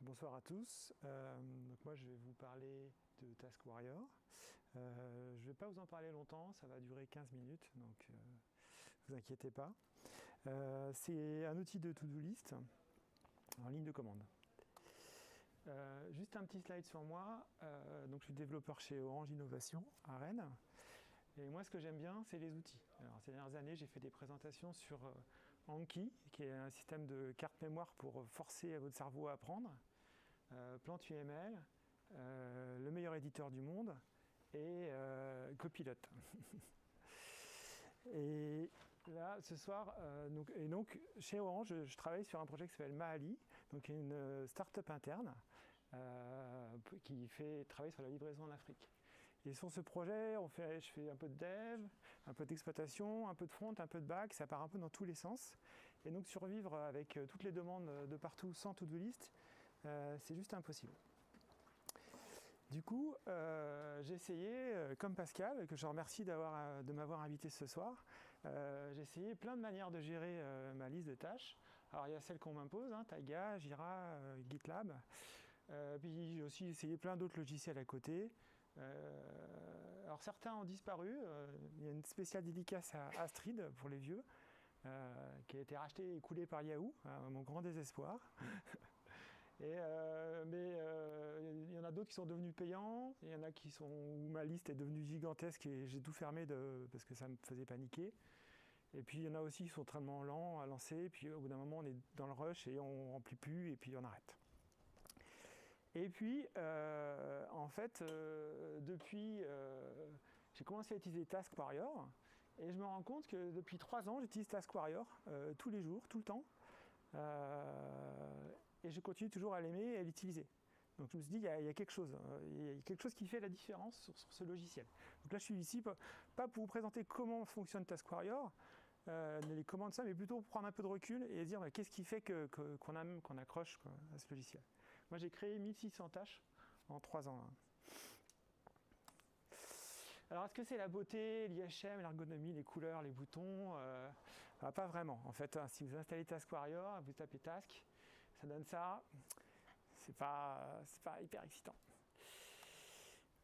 bonsoir à tous. Euh, moi, je vais vous parler de Task Warrior. Euh, je ne vais pas vous en parler longtemps, ça va durer 15 minutes, donc ne vous inquiétez pas. C'est un outil de to-do list en ligne de commande. juste un petit slide sur moi. donc, je suis développeur chez Orange Innovation à Rennes. Et moi, ce que j'aime bien, c'est les outils. Alors, ces dernières années, j'ai fait des présentations sur euh, Anki, qui est un système de carte mémoire pour forcer votre cerveau à apprendre, euh, Plant UML, euh, le meilleur éditeur du monde, et euh, Copilot. et là, ce soir, donc, et donc, chez Orange, je, travaille sur un projet qui s'appelle Mahali, donc une start-up interne qui fait travailler sur la livraison en Afrique. Et sur ce projet, on fait, je fais un peu de dev, un peu d'exploitation, un peu de front, un peu de back, ça part un peu dans tous les sens. Et donc survivre avec toutes les demandes de partout sans to-do list, euh, c'est juste impossible. Du coup, euh, j'ai essayé, comme Pascal, que je remercie de m'avoir invité ce soir, j'ai essayé plein de manières de gérer ma liste de tâches. Alors il y a celles qu'on m'impose, hein, Taiga, Jira, GitLab. puis j'ai aussi essayé plein d'autres logiciels à côté. Euh, alors certains ont disparu. Euh, il y a une spéciale dédicace à Astrid pour les vieux, euh, qui a été rachetée et coulée par Yahoo, à mon grand désespoir. Et, mais il y en a d'autres qui sont devenus payants, il y en a qui sont où ma liste est devenue gigantesque et j'ai tout fermé parce que ça me faisait paniquer. Et puis il y en a aussi qui sont très lents à lancer, et puis au bout d'un moment on est dans le rush et on remplit plus et puis on arrête. Et puis, euh, en fait, euh, depuis, euh, j'ai commencé à utiliser Task Warrior et je me rends compte que depuis trois ans, j'utilise Task Warrior tous les jours, tout le temps. Et je continue toujours à l'aimer et à l'utiliser. Donc je me suis dit, il y, a, quelque chose, il y a quelque chose qui fait la différence sur, ce logiciel. Donc là, je suis ici, pas pour vous présenter comment fonctionne Task Warrior, les commandes ça, mais plutôt pour prendre un peu de recul et dire qu'est-ce qui fait qu'on accroche à ce logiciel. Moi, j'ai créé 1600 tâches en 3 ans. Hein. Alors, est-ce que c'est la beauté, l'IHM, l'ergonomie, les couleurs, les boutons euh, bah, Pas vraiment. En fait, hein, si vous installez Task Warrior, vous tapez Task, ça donne ça. C'est pas, pas hyper excitant.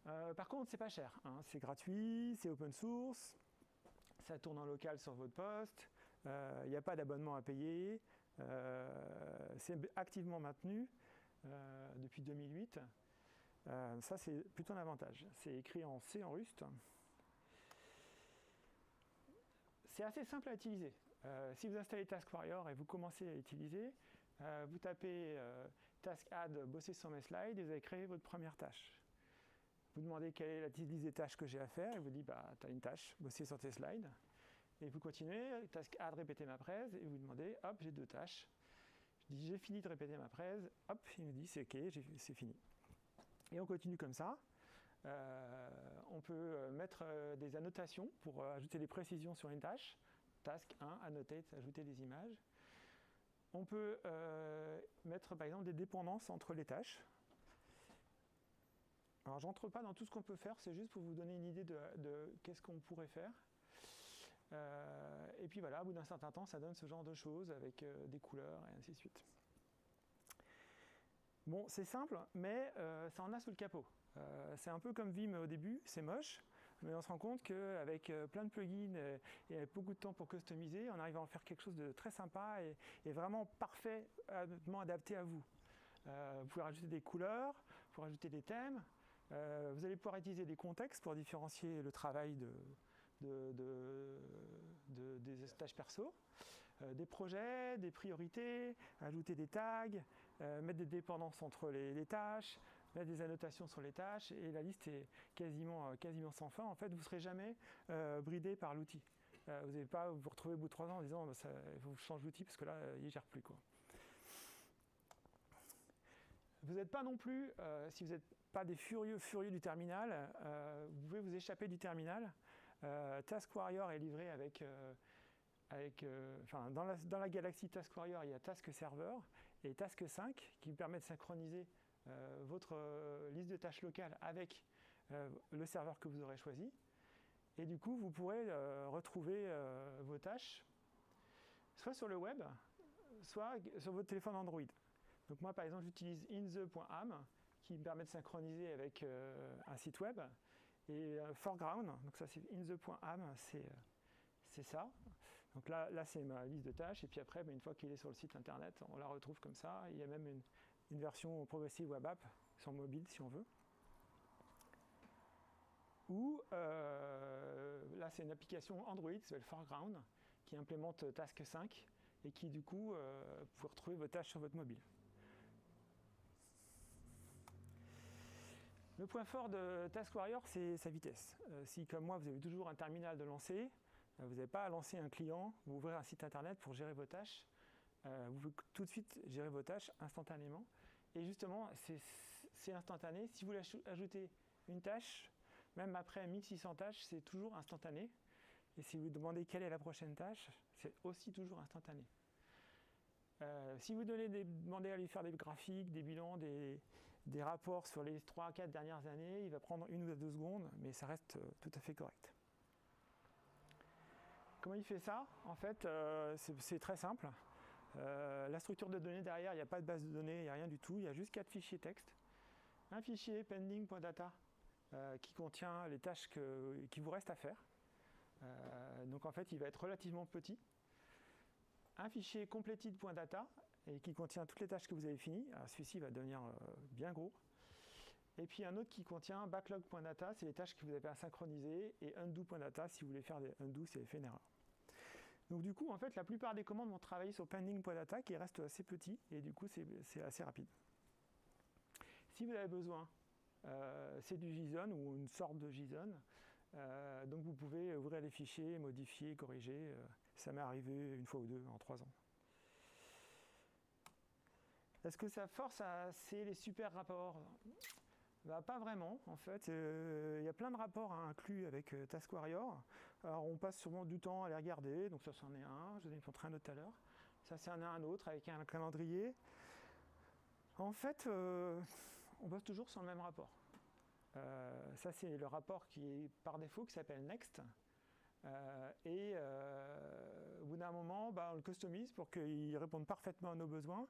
Euh, par contre, c'est pas cher. Hein. C'est gratuit, c'est open source, ça tourne en local sur votre poste, il euh, n'y a pas d'abonnement à payer, c'est activement maintenu. Depuis 2008. Euh, ça, c'est plutôt un avantage. C'est écrit en C en Rust. C'est assez simple à utiliser. Euh, si vous installez Task Warrior et vous commencez à l'utiliser, vous tapez Task Add, bosser sur mes slides et vous avez créé votre première tâche. Vous demandez quelle est la liste des tâches que j'ai à faire et vous dit bah, tu as une tâche, bosser sur tes slides. Et vous continuez, Task Add, répéter ma presse et vous demandez hop, j'ai deux tâches. Je dis j'ai fini de répéter ma presse, hop, il me dit c'est ok, c'est fini. Et on continue comme ça. Euh, on peut euh, mettre euh, des annotations pour ajouter des précisions sur une tâche. Task 1, annotate, ajouter des images. On peut mettre par exemple des dépendances entre les tâches. Alors j'entre pas dans tout ce qu'on peut faire, c'est juste pour vous donner une idée de qu'est-ce qu'on pourrait faire. Et puis voilà, au bout d'un certain temps, ça donne ce genre de choses avec des couleurs et ainsi de suite. Bon, c'est simple, mais euh, ça en a sous le capot. c'est un peu comme Vim au début, c'est moche, mais on se rend compte qu'avec plein de plugins et, beaucoup de temps pour customiser, on arrive à en faire quelque chose de très sympa et, vraiment parfaitement adapté à vous. vous pouvez rajouter des couleurs, vous pouvez rajouter des thèmes, vous allez pouvoir utiliser des contextes pour différencier le travail de, de, des tâches perso, euh, des projets, des priorités, ajouter des tags, euh, mettre des dépendances entre les, tâches, mettre des annotations sur les tâches, et la liste est quasiment, euh, quasiment sans fin. En fait, vous ne serez jamais bridé par l'outil. vous n'allez pas vous retrouver au bout de trois ans en disant bah, il faut que je change l'outil parce que là, il ne gère plus. Quoi. Vous n'êtes pas non plus, si vous n'êtes pas des furieux, furieux du terminal, vous pouvez vous échapper du terminal. Euh, Task Warrior est livré avec, euh, avec euh, enfin, dans, la, dans, la, galaxie Task Warrior, il y a Task Server et Task 5 qui permet de synchroniser votre liste de tâches locales avec le serveur que vous aurez choisi. Et du coup, vous pourrez retrouver vos tâches soit sur le web, soit sur votre téléphone Android. Donc moi, par exemple, j'utilise inthe.am qui me permet de synchroniser avec un site web. Et foreground, donc ça c'est inthe.am, c'est ça. Donc là, là c'est ma liste de tâches. Et puis après, ben, une fois qu'il est sur le site internet, on la retrouve comme ça. Il y a même une, version progressive web app sur mobile si on veut. Ou euh, là, c'est une application Android qui s'appelle Foreground qui implémente Task 5 et qui, du coup, euh, vous retrouver vos tâches sur votre mobile. Le point fort de Task Warrior, c'est sa vitesse. Euh, si, comme moi, vous avez toujours un terminal de lancer, vous n'avez pas à lancer un client ou ouvrir un site internet pour gérer vos tâches. vous pouvez tout de suite gérer vos tâches instantanément. Et justement, c'est instantané. Si vous voulez ajouter une tâche, même après 1600 tâches, c'est toujours instantané. Et si vous demandez quelle est la prochaine tâche, c'est aussi toujours instantané. Euh, si vous des, demandez à lui faire des graphiques, des bilans, des, rapports sur les 3-4 dernières années, il va prendre une ou deux secondes, mais ça reste euh, tout à fait correct. Comment il fait ça En fait, euh, c'est très simple. la structure de données derrière, il n'y a pas de base de données, il n'y a rien du tout, il y a juste quatre fichiers texte. Un fichier pending.data euh, qui contient les tâches qui vous restent à faire. Euh, donc en fait, il va être relativement petit. Un fichier completed.data et qui contient toutes les tâches que vous avez finies. Celui-ci va devenir euh, bien gros. Et puis un autre qui contient backlog.data, c'est les tâches que vous avez à synchroniser, et undo.data si vous voulez faire des undo avez fait une erreur. Donc du coup, en fait, la plupart des commandes vont travailler sur pending.data qui reste assez petit, et du coup, c'est assez rapide. Si vous avez besoin euh, c'est du JSON ou une sorte de JSON. Euh, donc vous pouvez ouvrir les fichiers, modifier, corriger. Euh, ça m'est arrivé une fois ou deux en trois ans. Est-ce que ça force à c'est les super rapports? Bah, Pas vraiment, en fait. Il y a plein de rapports inclus avec Task Warrior. Alors on passe sûrement du temps à les regarder, donc ça c'en est un, je vous ai montré un autre tout à l'heure. Ça c'est un autre avec un calendrier. En fait, on bosse toujours sur le même rapport. Euh, ça, c'est le rapport qui est par défaut, qui s'appelle Next. Euh, et euh, au bout d'un moment, bah, on le customise pour qu'il réponde parfaitement à nos besoins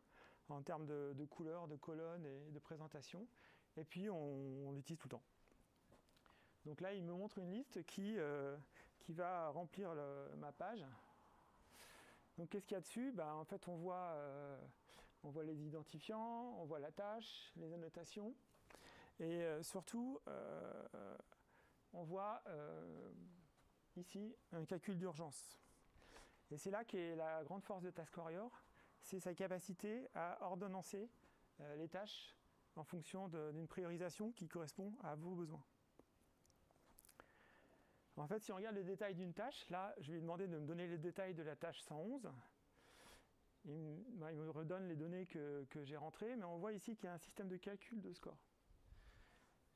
en termes de, de couleurs, de colonnes et de présentation. Et puis, on, l'utilise tout le temps. Donc là, il me montre une liste qui, qui va remplir ma page. Donc, qu'est-ce qu'il y a dessus? Bah, En fait, on voit on voit les identifiants, on voit la tâche, les annotations. Et euh, surtout, euh, on voit euh, ici un calcul d'urgence. Et c'est là qu'est la grande force de Task Warrior, c'est sa capacité à ordonnancer les tâches en fonction d'une priorisation qui correspond à vos besoins. En fait, si on regarde les détails d'une tâche, là, je lui demander de me donner les détails de la tâche 111 il, me redonne les données que, j'ai rentrées, mais on voit ici qu'il y a un système de calcul de score.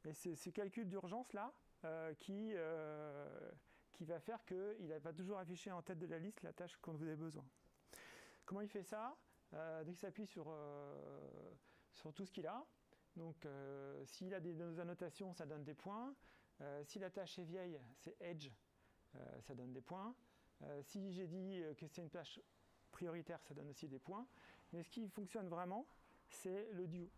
Et c'est ce calcul d'urgence-là euh, qui, euh, qui va faire qu'il va toujours afficher en tête de la liste la tâche dont vous avez besoin. Comment il fait ça? Euh, Dès qu'il s'appuie sur, sur tout ce qu'il a, donc s'il a des, annotations, ça donne des points. Si la tâche est vieille, c'est Edge, ça donne des points. si j'ai dit que c'est une tâche prioritaire, ça donne aussi des points. Mais ce qui fonctionne vraiment, c'est le due.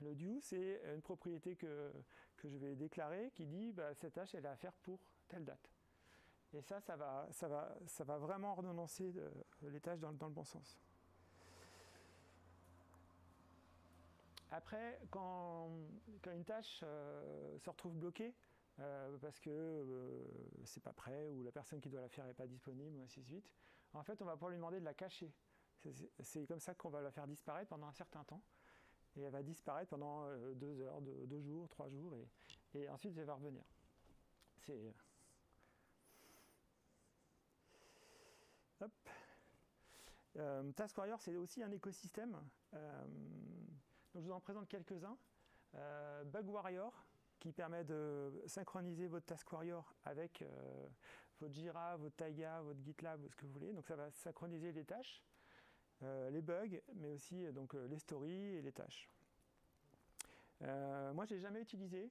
Le due, c'est une propriété que, que, je vais déclarer qui dit bah, cette tâche, elle est à faire pour telle date. Et ça, ça va, ça va, ça va vraiment ordonnancer les tâches dans, dans, le bon sens. Après, quand, quand une tâche euh, se retrouve bloquée, euh, parce que euh, c'est pas prêt ou la personne qui doit la faire n'est pas disponible, ainsi de suite, en fait, on va pouvoir lui demander de la cacher. C'est comme ça qu'on va la faire disparaître pendant un certain temps. Et elle va disparaître pendant euh, deux heures, deux, jours, trois jours, et, ensuite elle va revenir. C'est. Hop. Euh, Task Warrior, c'est aussi un écosystème. Euh, je vous en présente quelques-uns. Bug Warrior, qui permet de synchroniser votre Task Warrior avec votre Jira, votre Taiga, votre GitLab, ce que vous voulez. Donc ça va synchroniser les tâches, euh, les bugs, mais aussi euh, donc, euh, les stories et les tâches. moi, je l'ai jamais utilisé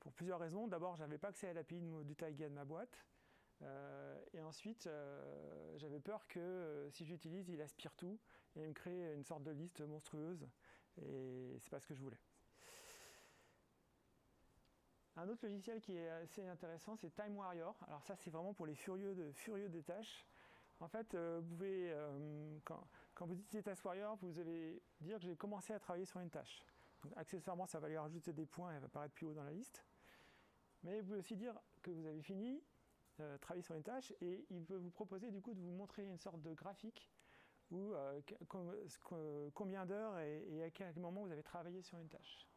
pour plusieurs raisons. D'abord, je n'avais pas accès à l'API du Taiga de ma boîte. et ensuite, j'avais peur que si j'utilise, il aspire tout et me crée une sorte de liste monstrueuse. Et c'est pas ce que je voulais. Un autre logiciel qui est assez intéressant, c'est Time Warrior. Alors ça, c'est vraiment pour les furieux, de, furieux des tâches. En fait, euh, vous pouvez, euh, quand, vous utilisez Task Warrior, vous allez dire que j'ai commencé à travailler sur une tâche. accessoirement, ça va lui rajouter des points et elle va apparaître plus haut dans la liste. Mais vous pouvez aussi dire que vous avez fini, euh, travailler sur une tâche, et il peut vous proposer du coup de vous montrer une sorte de graphique ou combien d'heures et à quel moment vous avez travaillé sur une tâche.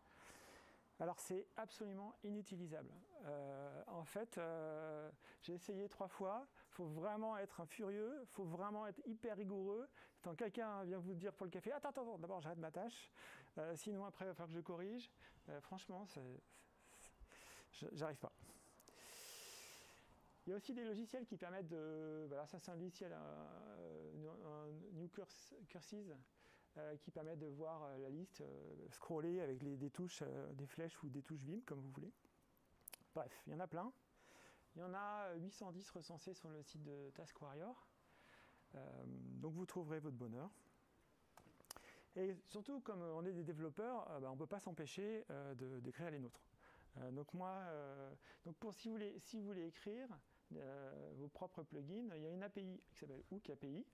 Alors c'est absolument inutilisable. Euh, en fait, euh, j'ai essayé trois fois. Il faut vraiment être un furieux, il faut vraiment être hyper rigoureux. Quand quelqu'un vient vous dire pour le café, attends, attends, d'abord j'arrête ma tâche. Euh, sinon après il va falloir que je corrige. franchement, j'arrive pas. Il y a aussi des logiciels qui permettent de. Voilà, ça c'est un logiciel, un, New Curses euh, qui permet de voir euh, la liste, euh, scroller avec des touches, des flèches ou des touches Vim, comme vous voulez. Bref, il y en a plein. Il y en a 810 recensés sur le site de Task Warrior. donc vous trouverez votre bonheur. Et surtout, comme on est des développeurs, bah, on ne peut pas s'empêcher d'écrire les nôtres. donc moi, donc pour si vous voulez, si vous voulez écrire vos propres plugins, il y a une API qui s'appelle Hook API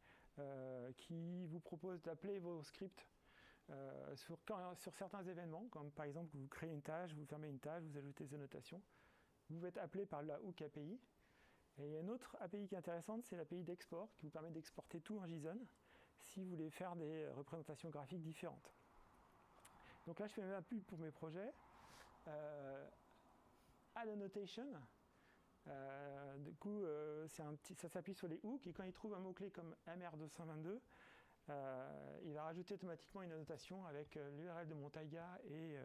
qui vous propose d'appeler vos scripts euh, sur, certains événements, comme par exemple vous créez une tâche, vous fermez une tâche, vous ajoutez des annotations. Vous être appelé par la Hook API. Et il y a une autre API qui est intéressante, c'est l'API d'export, qui vous permet d'exporter tout en JSON si vous voulez faire des représentations graphiques différentes. Donc là, je fais ma pub pour mes projets. Euh, add annotation, euh, du coup, euh, ça s'appuie sur les hooks et quand il trouve un mot-clé comme MR222, euh, il va rajouter automatiquement une annotation avec l'URL de mon taiga et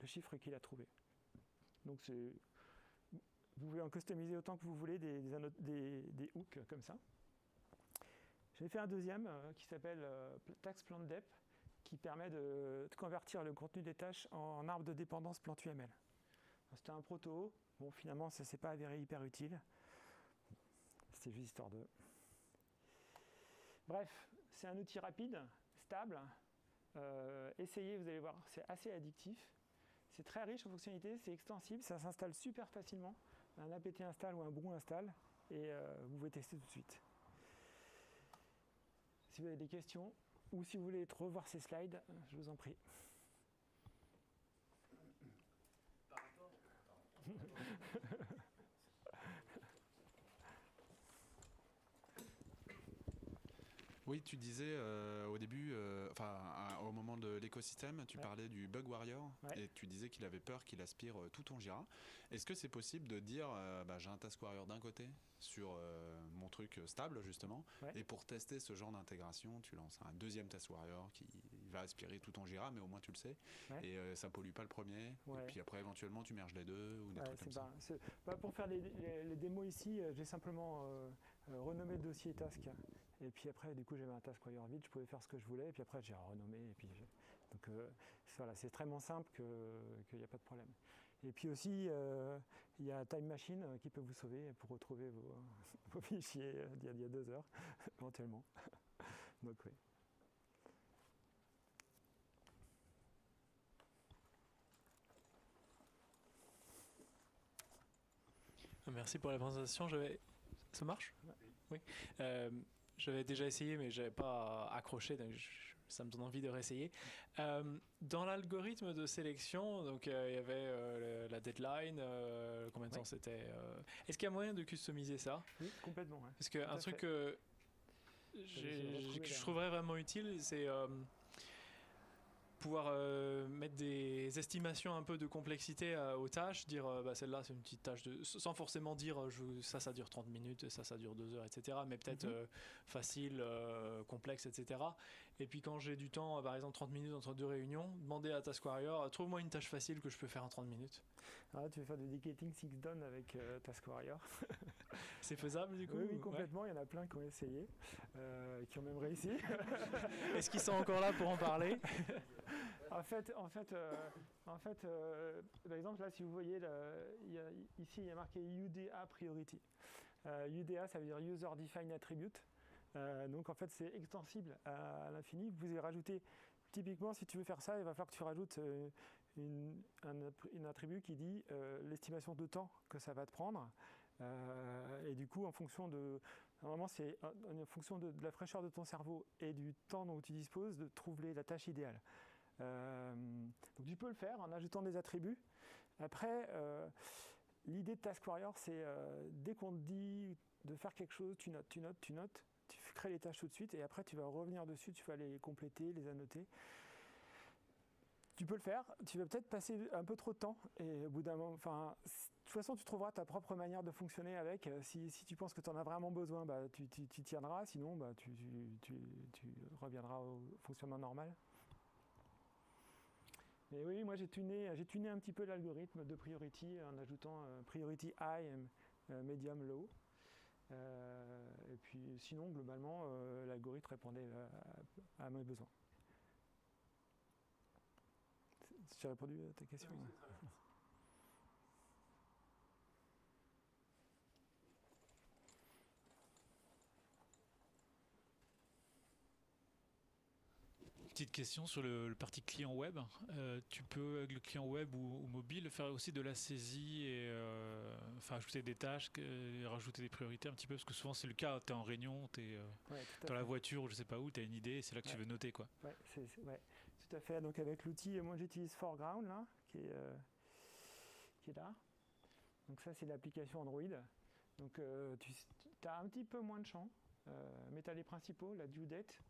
le chiffre qu'il a trouvé. Donc vous pouvez en customiser autant que vous voulez des, hooks comme ça. J'ai fait un deuxième qui s'appelle Tax Dep qui permet de, convertir le contenu des tâches en, arbre de dépendance Plant UML. C'était un proto, Bon, finalement, ça s'est pas avéré hyper utile. C'était juste histoire de. Bref, c'est un outil rapide, stable. Euh, essayez, vous allez voir, c'est assez addictif. C'est très riche en fonctionnalités, c'est extensible, ça s'installe super facilement. Un apt install ou un brew install et euh, vous pouvez tester tout de suite. Si vous avez des questions ou si vous voulez revoir ces slides, je vous en prie. Oui, tu disais euh, au début, euh, enfin au moment de l'écosystème, tu parlais du Bug Warrior et tu disais qu'il avait peur qu'il aspire euh, tout ton Jira. Est-ce que c'est possible de dire, bah, j'ai un Task Warrior d'un côté sur mon truc stable justement, et pour tester ce genre d'intégration, tu lances un deuxième Task Warrior qui va aspirer tout ton Jira, mais au moins tu le sais, et ça pollue pas le premier. Et puis après éventuellement tu merges les deux ou des trucs comme ça. Bah, pour faire les, les démos ici, j'ai simplement renommé le dossier Task et puis après, du coup, j'avais un task warrior vide, je pouvais faire ce que je voulais. Et puis après, j'ai renommé. Et puis, donc euh, voilà, c'est extrêmement simple qu'il n'y a pas de problème. Et puis aussi, euh, il y a Time Machine euh, qui peut vous sauver pour retrouver vos, fichiers d'il y, a deux heures, éventuellement. donc oui. Merci pour la présentation. Ça marche? Oui j'avais déjà essayé, mais j'avais pas accroché, donc ça me donne envie de réessayer. Euh, dans l'algorithme de sélection, donc euh, il y avait euh, la deadline, combien de temps c'était. Est-ce qu'il y a moyen de customiser ça? Oui, complètement. Parce qu'un truc que, que je trouverais vraiment utile, c'est pouvoir euh, mettre des estimations un peu de complexité euh, aux tâches, dire euh, bah, celle-là c'est une petite tâche de, sans forcément dire ça ça dure 30 minutes, ça ça dure 2 heures, etc. Mais peut-être mhm. facile, complexe, etc. Et puis quand j'ai du temps, par exemple 30 minutes entre deux réunions, demander à Task Warrior, trouve-moi une tâche facile que je peux faire en 30 minutes. Ah, tu veux faire du dedicating six done avec Task Warrior C'est faisable du coup Oui, complètement. Il y en a plein qui ont essayé, qui ont même réussi. Est-ce qu'ils sont encore là pour en parler? En fait, en fait, euh, en fait euh, par exemple, là, si vous voyez, ici, il y a marqué UDA Priority. UDA, ça veut dire User Defined Attribute. Donc en fait, c'est extensible à, l'infini. Vous pouvez rajouter, typiquement, si tu veux faire ça, il va falloir que tu rajoutes une, un, attribut qui dit l'estimation de temps que ça va te prendre. et du coup, en fonction de, Normalement, c'est en fonction de, la fraîcheur de ton cerveau et du temps dont tu disposes de trouver la tâche idéale. Euh, donc tu peux le faire en ajoutant des attributs. Après, euh, l'idée de Task Warrior, c'est euh, dès qu'on te dit de faire quelque chose, tu notes, tu notes, tu notes, tu crées les tâches tout de suite et après tu vas revenir dessus, tu vas les compléter, les annoter tu peux le faire. Tu vas peut-être passer un peu trop de temps et au bout d'un moment, enfin, de toute façon, tu trouveras ta propre manière de fonctionner avec. Euh, si, si tu penses que tu en as vraiment besoin, bah, tu, tu, tiendras. Sinon, bah, tu, tu, reviendras au fonctionnement normal. Et oui, moi j'ai tuné, j'ai tuné un petit peu l'algorithme de priority en ajoutant euh, priority high, euh, medium, low. Et puis sinon, globalement, l'algorithme répondait à mes besoins. J'ai répondu à ta question. Petite question sur le, parti client web. Euh, tu peux, avec le client web ou, mobile, faire aussi de la saisie et euh, enfin, ajouter des tâches, rajouter des priorités un petit peu, parce que souvent c'est le cas, tu es en réunion, tu es euh, dans la voiture ou je sais pas où, tu as une idée et c'est là que tu veux noter. Quoi. Ouais, tout à fait. Donc avec l'outil, moi j'utilise Foreground là, qui est, qui est là. Donc ça c'est l'application Android. Donc euh, tu as un petit peu moins de champs, euh, mais tu as les principaux, la due date,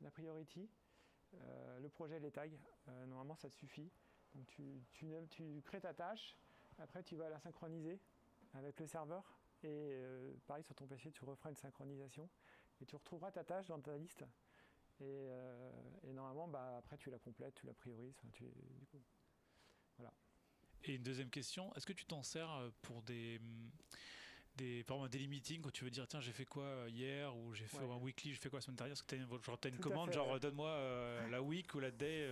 la priority, le projet, les tags. normalement ça te suffit. Donc tu, tu, crées ta tâche, après tu vas la synchroniser avec le serveur. Et pareil sur ton PC, tu referas une synchronisation et tu retrouveras ta tâche dans ta liste euh, et, normalement, bah, après, tu la complètes, tu la priorises. Voilà. Et une deuxième question, est-ce que tu t'en sers euh, pour des, des, par exemple, daily meeting quand tu veux dire tiens j'ai fait quoi euh, hier ou j'ai fait un weekly, j'ai fait quoi la semaine dernière Est-ce que tu as une, commande genre donne-moi la week ou la day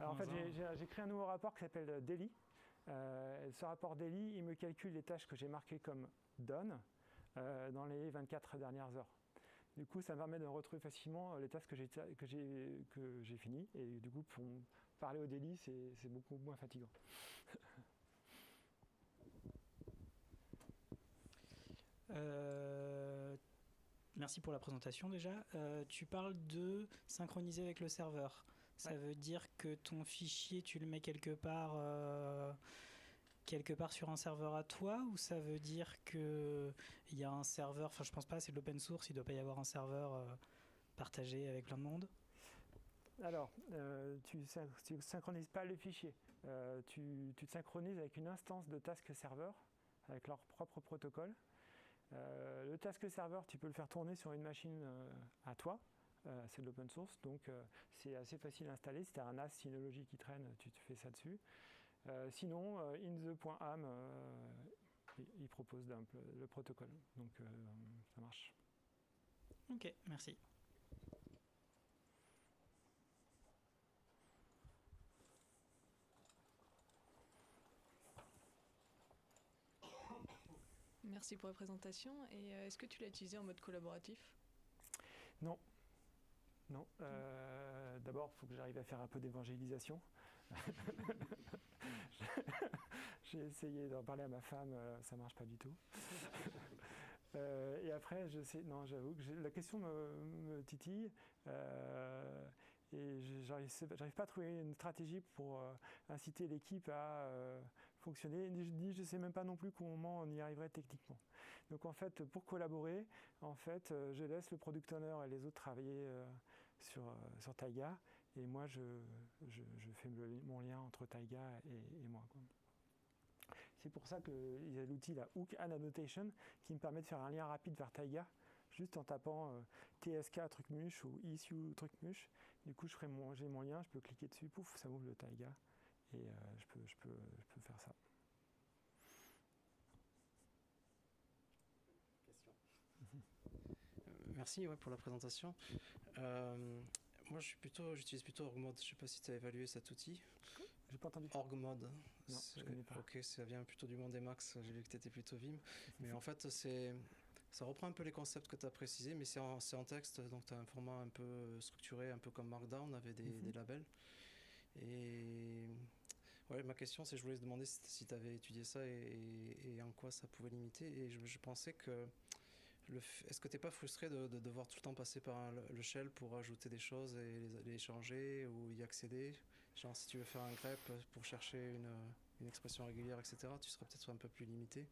Alors en fait j'ai créé un nouveau rapport qui s'appelle Daily. ce rapport Daily, il me calcule les tâches que j'ai marquées comme done dans les 24 dernières heures. Du coup, ça me permet de retrouver facilement euh, les tâches que j'ai que j'ai que j'ai finies et du coup, pour parler au délit, c'est beaucoup moins fatigant. Euh, merci pour la présentation déjà. Euh, tu parles de synchroniser avec le serveur. Ça veut dire que ton fichier, tu le mets quelque part quelque part sur un serveur à toi ou ça veut dire que il y a un serveur enfin je pense pas c'est de l'open source il doit pas y avoir un serveur euh, partagé avec plein de monde? Alors euh, tu, ne synchronises pas le fichier euh, tu, tu, te synchronises avec une instance de task serveur avec leur propre protocole le task serveur tu peux le faire tourner sur une machine à toi c'est de l'open source donc c'est assez facile à installer si tu as un NAS Synology qui traîne tu te fais ça dessus euh, sinon, euh, in euh, il propose le protocole. Donc ça marche. Ok, merci. Merci pour la présentation. Et est-ce que tu l'as utilisé en mode collaboratif? Non. Non. D'abord, il faut que j'arrive à faire un peu d'évangélisation. J'ai essayé d'en parler à ma femme, euh, ça marche pas du tout. Euh, et après, je sais, non, j'avoue que la question me, titille. Euh, et j'arrive pas à trouver une stratégie pour inciter l'équipe à fonctionner. Je ne sais même pas non plus comment on y arriverait techniquement. Donc en fait, pour collaborer, en fait, je laisse le product owner et les autres travailler sur, sur Taiga et moi, je, fais mon lien entre Taiga et, moi. C'est pour ça qu'il y a l'outil la Hook and Annotation qui me permet de faire un lien rapide vers Taiga juste en tapant euh, TSK truc ou issue truc muche. Du coup, je mon, j'ai mon lien, je peux cliquer dessus, pouf, ça ouvre le Taiga et euh, je, peux, je, peux, je peux faire ça. Merci ouais, pour la présentation. Euh, moi, je suis plutôt, j'utilise plutôt Augmente. Je sais pas si tu as évalué cet outil. J'ai pas entendu. Org mode. Non, je connais pas. Ok, ça vient plutôt du monde des Max. J'ai vu que tu étais plutôt Vim. Mais en fait, c'est ça reprend un peu les concepts que tu as précisés, mais c'est en, en, texte, donc tu as un format un peu structuré, un peu comme Markdown, avec des, mhm. des labels. Et ouais, ma question, c'est je voulais te demander si, tu avais étudié ça et, en quoi ça pouvait limiter. Et je, pensais que est-ce que tu n'es pas frustré de, devoir tout le temps passer par le shell pour ajouter des choses et les, changer ou y accéder? Genre, si tu veux faire un grep pour chercher une, une expression régulière, etc., tu seras peut-être un peu plus limité.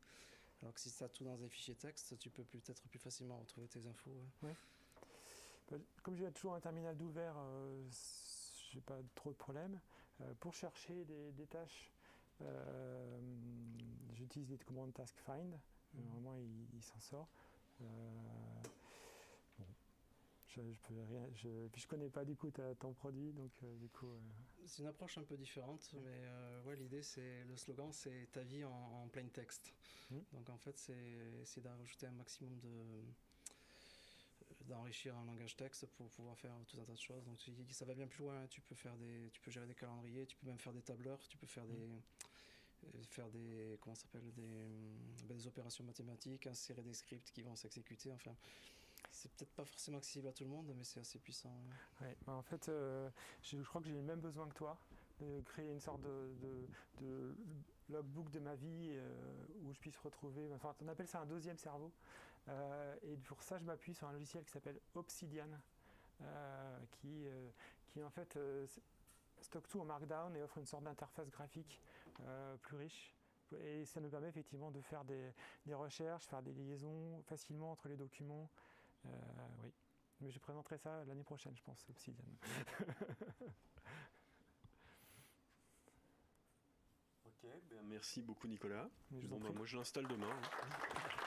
Alors que si tu as tout dans des fichiers texte, tu peux peut-être plus facilement retrouver tes infos. Ouais. Bah, comme j'ai toujours un terminal d'ouvert, euh, j'ai pas trop de problèmes. Euh, pour chercher des, tâches, euh, j'utilise les commandes task find. Normalement, il s'en sort. Euh, je, je, peux rien, je, puis je connais pas du coup ton produit, donc euh, du coup. Euh, c'est une approche un peu différente, mais ouais, l'idée c'est le slogan, c'est ta vie en, plain text. Hmm. Donc en fait, c'est d'ajouter un maximum de d'enrichir un langage texte pour pouvoir faire tout un tas de choses. Donc ça va bien plus loin. Tu peux faire des, tu peux gérer des calendriers, tu peux même faire des tableurs, tu peux faire des faire des comment s'appelle des, ben, des, opérations mathématiques, insérer des scripts qui vont s'exécuter. Enfin, c'est peut-être pas forcément accessible à tout le monde, mais c'est assez puissant. Ouais, bah, en fait, euh, je, crois que j'ai le même besoin que toi de créer une sorte de, de, logbook de ma vie euh, où je puisse retrouver. Enfin, on appelle ça un deuxième cerveau. Euh, et pour ça, je m'appuie sur un logiciel qui s'appelle Obsidian, qui, qui en fait stocke tout en Markdown et offre une sorte d'interface graphique euh, plus riche. Et ça nous permet effectivement de faire des, recherches, faire des liaisons facilement entre les documents. Euh, oui. Mais je présenterai ça l'année prochaine, je pense, Obsidian. ok, ben merci beaucoup Nicolas. Bah, moi je l'installe demain. Hein.